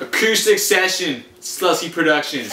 Acoustic Session, Sluski Productions.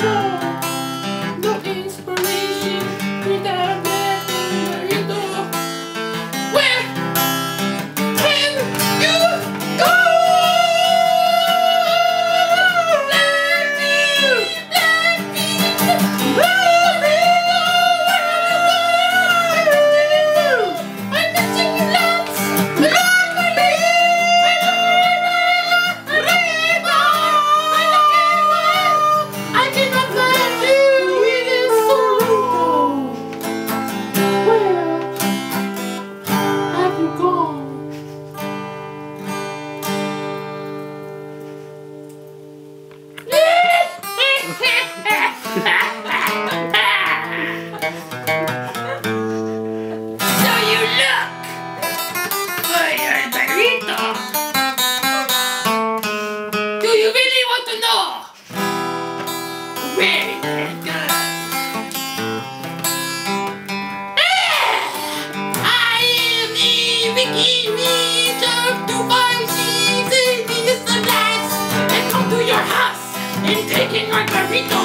so Do you really want to know? Very good. Ah, I am the beginning of Dubai season is the blast. And come to your house and taking my burrito.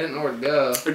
That to go.